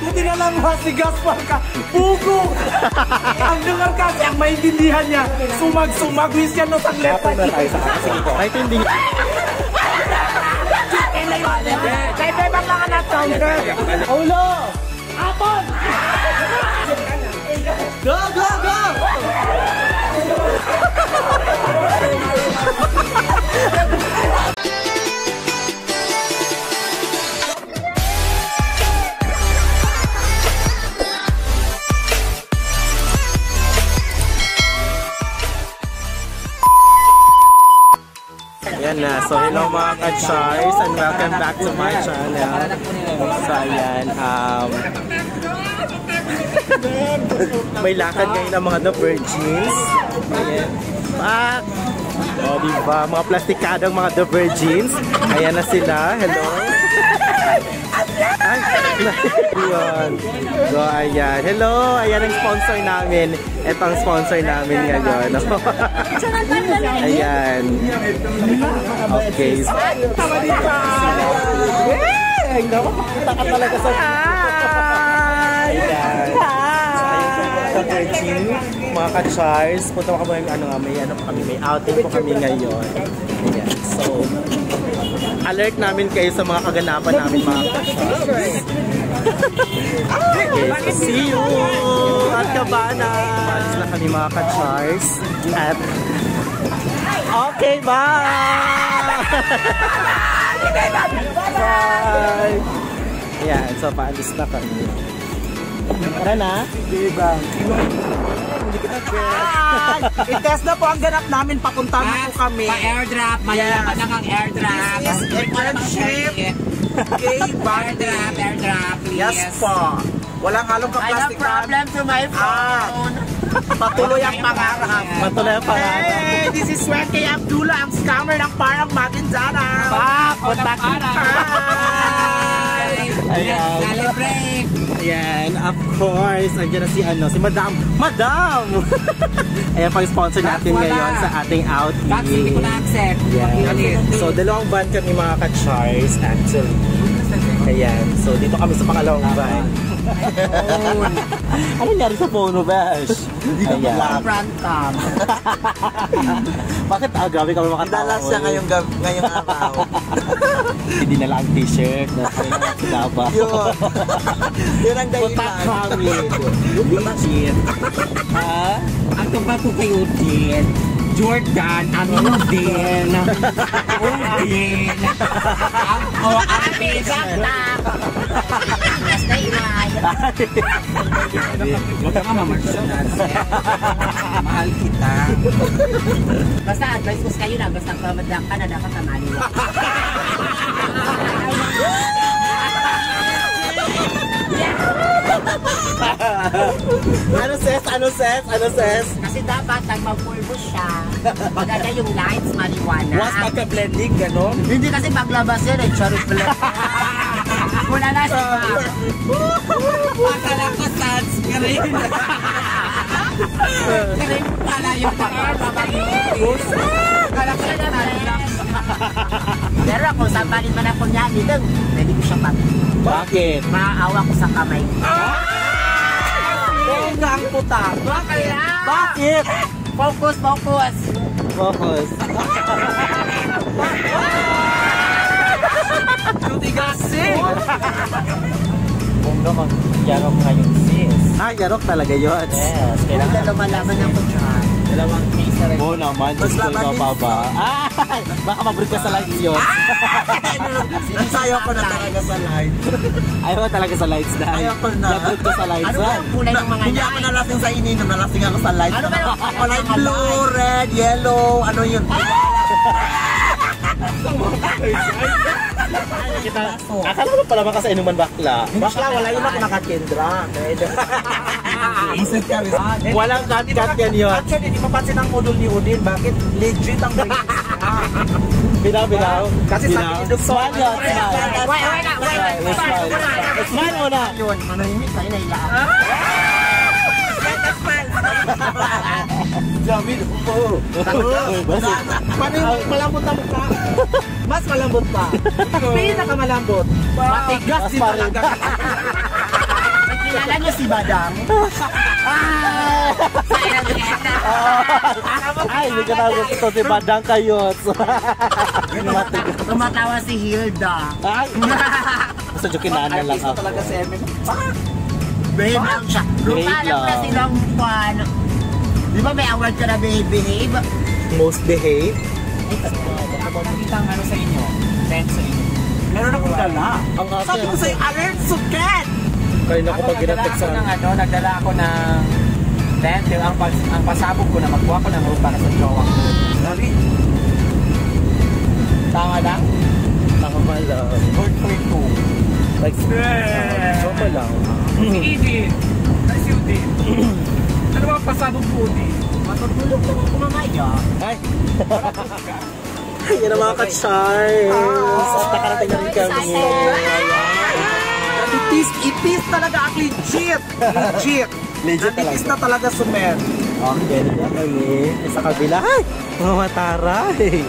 Buti na lang ha, si Gaspar ka. Pugo! ang lugar kasi, ang maintindihan niya, sumag-sumag, wis yan no sang left side. Ay, hindi. Kaya bebang lang na counter. Ulo! Apon! Go, go, Ayan na. So, hello mga ka-chars and welcome back to my channel. So, ayan. Um, may lakad ngayon ng mga The Virgins. Ayan. Pak! O, diba? Mga plastikadong mga The Virgins. Ayan na sila. Hello. Ay, yun. So, ayan. Hello. Ayan ang sponsor namin. Ito ang sponsor namin ngayon. ayan. Okay. Eh, nakakita ka talaga sa... Sa Virgin, mga ka-chars, punta ko kami, ano nga, may, ano pa kami, may outing po kami ngayon. Ayan. So, alert namin kayo sa mga kaganapan namin, mga ka-chars. Okay, so see you at Cabana. Alis na kami mga ka-chars. At Okay, bye! bye! Ayan, so paalis na kami. Tara na. Diba? Hindi kita Ah, I-test na po ang ganap namin. Papunta na po kami. Pa-airdrop, malalaman lang ang airdrop. This is friendship. Okay, Airdrop, airdrop, please. Yes po. Walang halong I have problem to my phone. Patuloy ang pangarap. Patuloy ang pangarap. Hey, this is Wendy Abdullah, ang scammer ng parang Maginzana. Pak, kontak Hi! Ayan. Celebrate. Ayan, of course. Andiyan na si ano, si Madam. Madam! Ayan, pang-sponsor natin Wala. ngayon sa ating outing. Pak, hindi ko na-accept. Yan. So, dalawang van kami mga ka-chars actually. Ayan. So, dito kami sa pangalawang van. ano nangyari sa phone mo, Besh? Ayan. Front cam. Bakit ah, grabe kami makatawa? Dalas siya ngayong, gab- ngayong araw. Hindi na lang ang t-shirt na kailangan kinaba. Yun. Yun ang dahilan. kami. Legit. Ha? Ang tuba po kayo din. Jordan, ang Udin. Udin. Ang o ang pisang Basta inay. Huwag ka nga mamarsyon. Mahal kita. Basta advice ko sa kayo na, basta kamadang ka na dapat kamali. Ano ses? Ano ses? Ano ses? Kasi dapat nagmapulbo siya. Maganda yung lights, maliwanag. Was magka-blending, gano'n? Hindi kasi paglabas yan eh, charot pala. Wala na siya. Akala ko sunscreen. Screen pala yung car, babagin. Akala ko. Pero kung sabalin man ako niya, dito, pwede ko siya pati. Bakit? Maaawa ko sa kamay ko. Bongga ang puta. Bakit? Bakit? Focus, focus. Focus. Tudigasin. Bongga mag yarok nga yung sis. Ah, yarok talaga yun. Yes. Kailangan lumalaman ako dyan. Dalawang Oo naman. Diyos ko laban ikaw din pa ba? Ah! Baka mabreak ka sa lights yun. Ayaw ko na talaga sa light. Ayaw ka talaga sa lights dahil. Ayaw ko na. Nabreak ka sa lights. Ano ba yung kulay ng mga Hindi ako nalasing sa ininom, nalasing ako sa light. Ano ba yung Kulay blue, red, yellow, ano yun? Kita, akala mo pala baka sa inuman bakla. Bakla, wala yun ako nakakendra. Isip ka, Walang cut-cut yan yun. Actually, di mapansin ang model ni Udin. Bakit? Legit ang. Binaw, binaw. Kasi sabi Binaw. ni Dr. Smile yun, smile. Wait, wait, wait. Smile, smile. Muna. Yun, manahimik kayo na ilaan. Jamin po. Paano yung malambot na mukha? Mas malambot pa. Pinakamalambot. Matigas din talaga. Niyo si Badang? Ay, hindi ka na gusto si Badang Kayot. Tumatawa si Hilda. Ay, gusto nyo kinana lang ako. talaga si. Behave lang siya. Rupa lang na lang. silang. Di ba may award ka na behave, behave? Most behave. Ako nakita ang ano sa inyo. Tent sa inyo. Meron akong dala. Sabi ko sa'yo, alert suket! Kanina ko pag ginatag sa... ng ano, nagdala ako ng tent. Yung ang, pas, ang pasabog ko na magkuha ko ng room para sa jowa ko. Dali. Tama lang? Tama ba lang? Good for two. Like, tama lang. Si Edith. Ay, si Udin. ano ba pasabog po, Udin? Matutulog naman ako mamaya. Ay! Yan ang mga ka-charms. At nakarating na rin kami. Itis, itis talaga ang legit. Legit. Legit Itis talaga. na talaga sumer. Okay, na kami. Sa kabila. Ay! Mga mataray!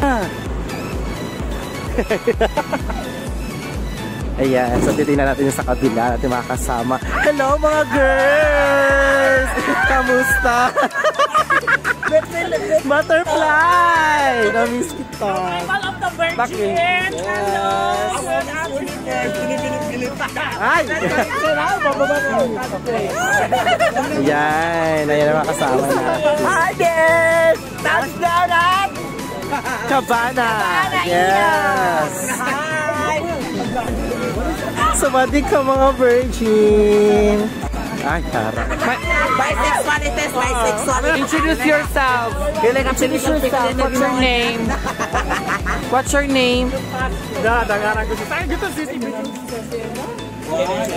Ah. Ayan, so titignan natin yung sa kabila natin mga kasama. Hello mga girls! Kamusta? Butterfly! Na-miss kita. Bakit? Yes. Ay! Ayan, ayan ang mga kasama na. Hi there! Touchdown at Cabana! Yes! Sumadi ka mga virgin! Ay, harap. Bisexualities, bisexualities. Introduce yourself. Introduce yourself. What's your name? What's your name? Dadangaran ko siya. Saan dito si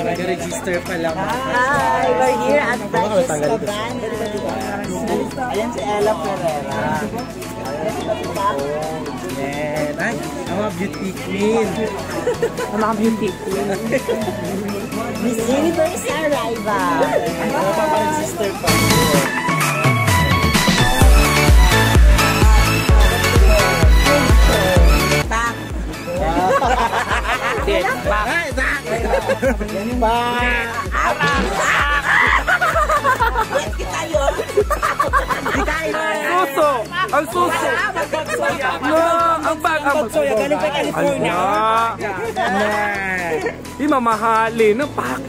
Nag-register pa lang. Hi, we're here at matanggal ito. Ayan si Ella Ferreira. Yan. Ay, ang mga beauty queen. Ang mga beauty. Miss Universe Arrival. Mga papa-register pa. Tak. Kita yun. Suso! Ang suso! No, ang bag ang Soya, galing pa California. Di pak.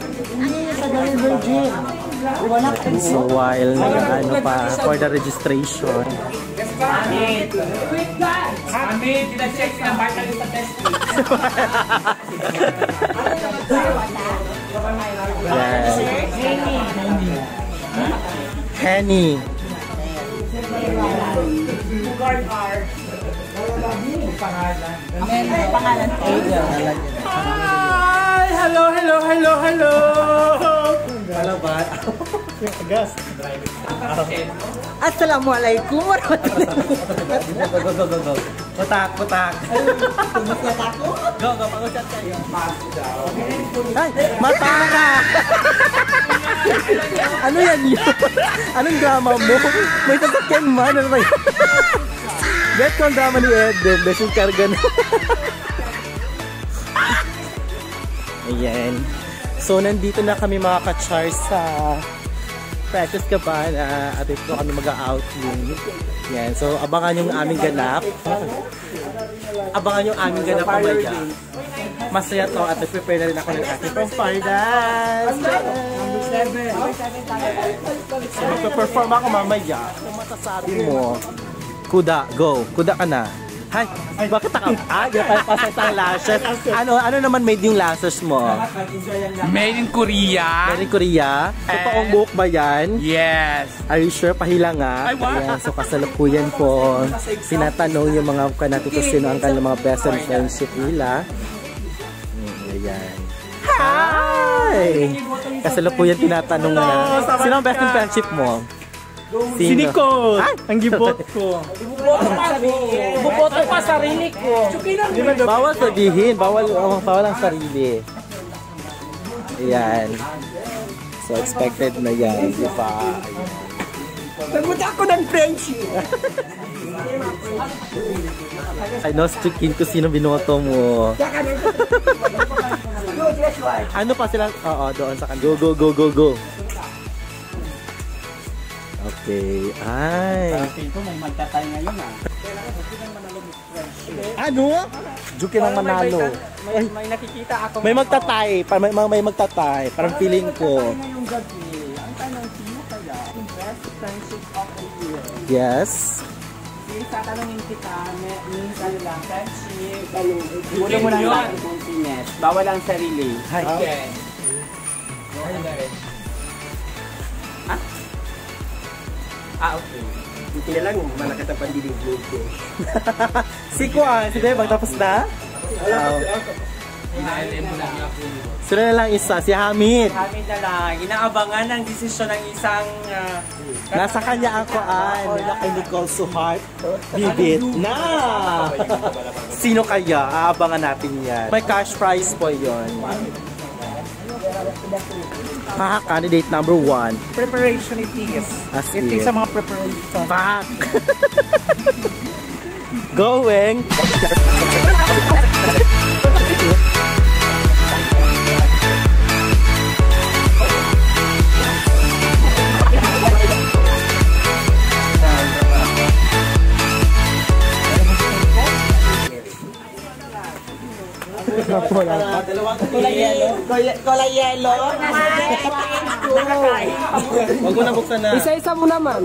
So while nag ano pa for the registration. Kami, tinacheck na baka sa test. Yan. Henny. Hi! Hello, hello, hello, hello! Hello ba? Gas. Assalamualaikum warahmatullahi Go, go, go, go, go. Putak, putak. Go, go, pag-chat kayo. Ay, matara! ano yan yun? Anong drama mo? May sasakyan man. Ano ba yan? Bet ko ang drama ni Eden. Besin karga na. Ayan. So, nandito na kami mga ka-chars sa Precious Cabana at ito kami mag-outing. Yan. So, abangan yung aming ganap. Abangan yung aming ganap mamaya. Masaya to at nag-prepare na rin ako ng aking pampardas. So, magpa-perform ako mamaya. Kung masasabi mo, kuda, go. Kuda ka na. Hi, bakit taka? Ah, yung pasang ang lashes. Ano, ano naman made yung lashes mo? Made in Korea. Dari Korea? Totoong buhok ba yan? Yes. Are you sure? Pahila nga. Ay, wow. Ayan, so kasalukuyan po. Tinatanong yung mga kanati kung sino ang kanilang mga best and friendship nila. Ayan. Hi! Kasalukuyan tinatanong na. Sino ang best and friendship mo? Si Nicole. Ay! Ang gibot ko. Buboto pa sarili ko. Bawal sabihin. Bawal, oh, bawal ang sarili. Ayan. So, expected na yan, di ba? Naguta ako ng French. Ay, no, strikin ko sino binoto mo. ano pa sila? Oo, doon sa kan. Go, go, go, go, go. Okay. Ay. Ito may magtatay ngayon ah. Ano? Juki ng Manalo. May, may nakikita ako. May magtatay. Parang may, may magtatay. Parang feeling ko. ngayong gabi. Ang tanong, sino kaya best friendship of the year? Yes. Sige, tatanungin kita, may, minsan lang, friendship, Wala mo lang lang happiness. Bawal ang sarili. Hi. Okay. Ha? Ah, okay. Hindi na lang, malakas ang pandiling vlog ko. si Kuan, si Bebang tapos na? Wow. Sino na lang isa? Si Hamid. Kami na lang, inaabangan ang desisyon ng isang ah, Nasa kanya ang Kuan. Nila kay Nicole Suhart. Bibit na! Sino kaya? Aabangan natin yan. May cash prize po yon. Ha, candidate number one. preparation it is. As It takes sa mga preparation. Fuck! Going! Kulay yellow. Kulay yellow. Huwag mo na buksan na. Isa-isa mo naman.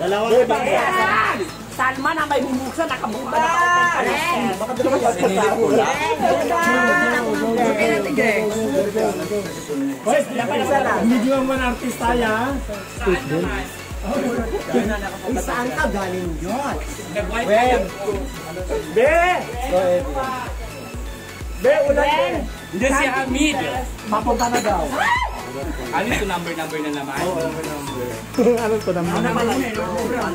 Dalawang Salma na may bubuksan, nakabuka na ka-open pa rin. Medyo ang mga artista ya. Saan ka galing yun? Web. Be! Be, ulan be. Hindi si Hamid. Mapunta na daw. Ano ito number-number na naman? ano to naman?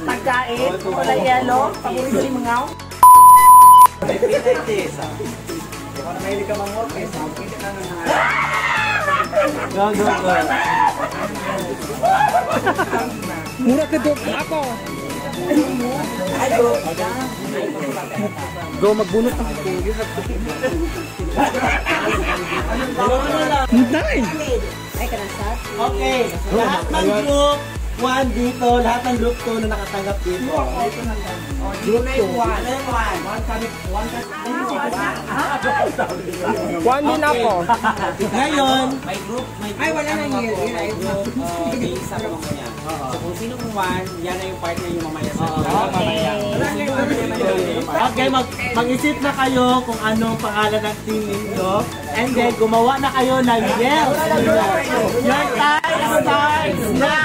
Pagkain, kulay yellow, paborito ni mga Go, go, go. Mura ka doon. Ako. Go, magbunot ako. Okay, lahat ng group, one dito, lahat ng group 2 na nakatanggap dito. Group 2. One din ako. Ngayon, Ay, wala nang yun. Yun ay group. May isa ko niya. So kung sino kung one, yan na yung partner yung mamaya sa mamaya. okay, mag mag-isip na kayo kung anong pangalan ng team ninyo. And then, gumawa na kayo ng yells. Your time starts now!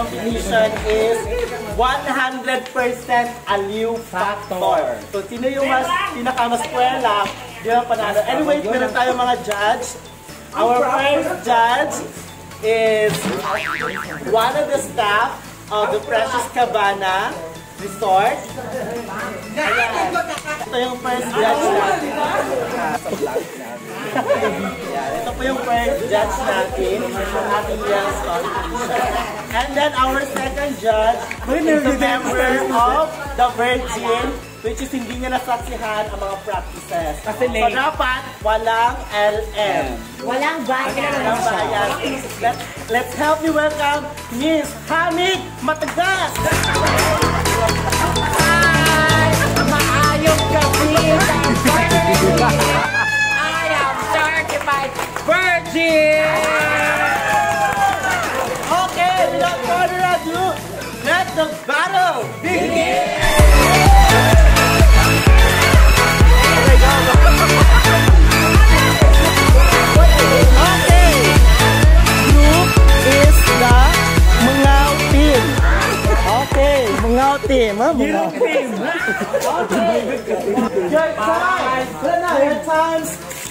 Competition is 100% aliw factor. So, sino yung mas pinakamaskwela, di ba panalo? Anyway, meron tayo mga judge. Our first judge is one of the staff of the Precious Cabana Resort. Ayan. Ito yung first judge natin. Yan, ito po yung first judge natin sa ating competition. And then our second judge is a member of the Virgin which is hindi niya nasaksihan ang mga practices. Kasi so late. dapat walang LM. Walang bayan. Walang bayan. Let, let's help me welcome Miss Hamid Matagas! Mengaw team. Okay. Your time. Wala na, your times.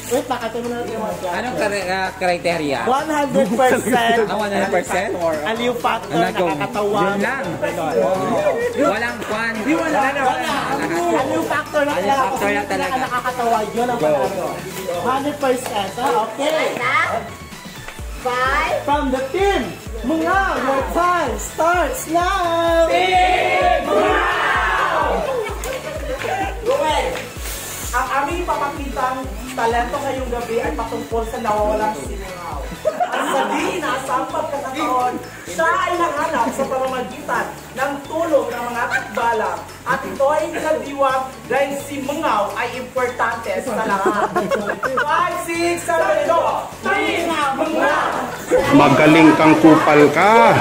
Wait, pakatay mo na natin yung mga dyan. Anong ah, criteria? 100% Ah, 100% or aliw factor, nakakatawa. Yun lang. Walang kwan. Wala na, wala. Aliw factor Aliw talaga. factor lang Kasi talaga. nakakatawa, yun ang panalo. 100%, ha? Okay. Five, From the team, mga your time starts now! Ruel, ang aming papakitang talento ngayong gabi ay patungkol sa nawawalang sinungaw. Ang sabihin na sa pagkakataon, siya ay nahanap sa pamamagitan ng tulong ng mga tikbalang at ito ay nagdiwag dahil si Mungaw ay importante sa lahat. 5, 6, 7, 8, Mungaw! Mungaw! Magaling kang kupal ka.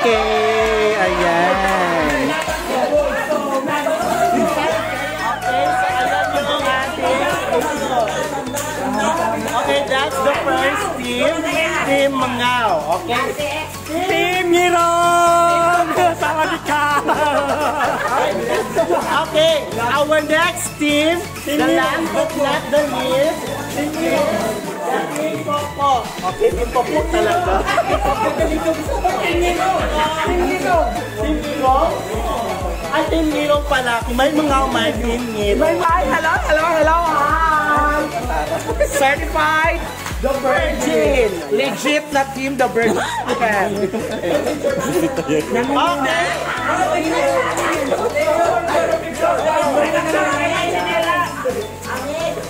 Okay, ayan. The first team. Team Mangaw. Okay. Team Nirong! Sawadika! Okay, our next team, the last but not the least, Team Nirong. Team Popo. Okay, Team Popo talaga. Team Nirong. Team Nirong. Team Nirong? Ay, Team Nirong pala. Kung may mga may Team Nirong. Hi, hello, hello, hello, hi! Certified The Virgin. legit na team, the Virgin. Okay.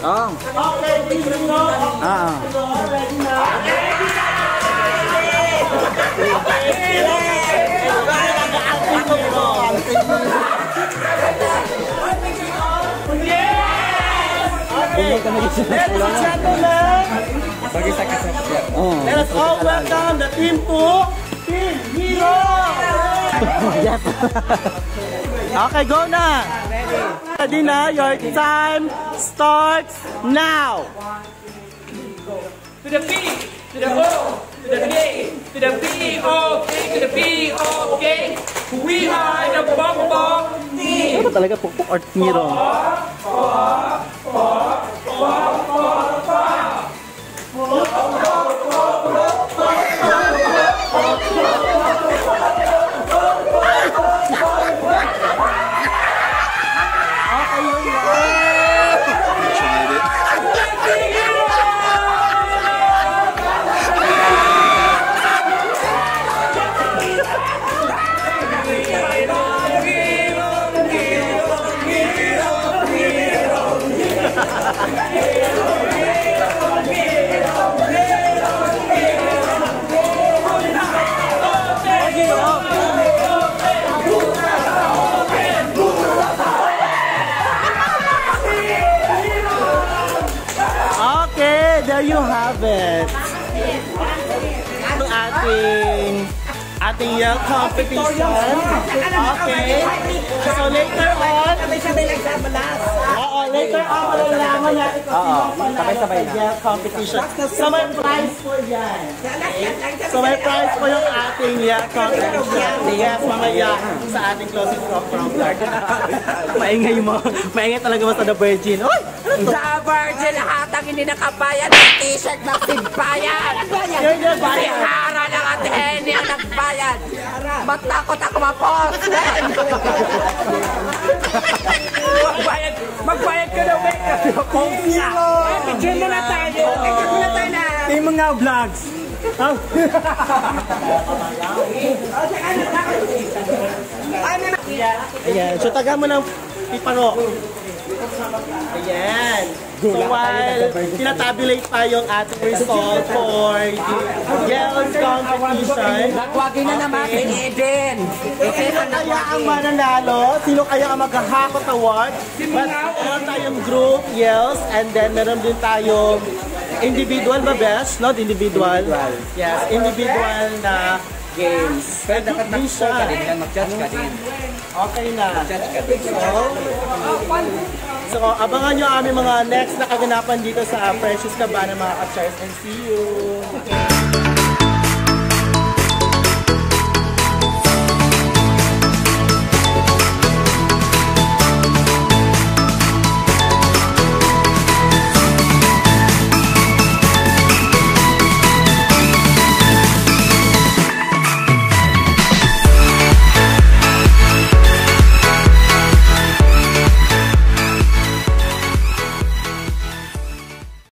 Oh. Okay, Team Nirong. Ah. Ready na? Ladies and gentlemen, let us all welcome the team to Team Hero! okay, go na! Ready na? Your time starts now! To the P, to the O, to the K, to the P, O, K, to the P, O, K. We are the Bong Team. Ano talaga pukpuk or Hero? There you have it. Ang ating at ating yell competition. Okay. So later on, Oo, later on, malalaman natin kung sino ang panalo sa yell competition. So may prize po yan. So may prize po yung ating yell competition. Yes, mamaya sa ating closing program. maingay mo. Maingay talaga mo sa The Virgin. Uy! Sa Virgin, hatang hindi nakabayad ng t-shirt ng simbayan. Yun yun, Si bayad. Hara ng Ate Henny ang nagbayad. Matakot ako mapos. Magbayad, magbayad ka daw, Mek. Kopya. Picture mo na tayo. Picture na tayo na. Team mga vlogs. Ayan, so taga mo ng pipano. Ayan. So while tinatabulate pa yung ating result for the girls competition, Wagin na naman si Eden. sino kaya ang mananalo? Sino kaya ang maghahakot award? But meron tayong group, yes, and then meron din tayong individual ba best? Not individual. Yes, individual na games. Pero dapat mag-judge ka din. Mag-judge ka din. Okay na. So, so abangan nyo aming mga next na kaganapan dito sa Precious Cabana mga ka-chairs and see you!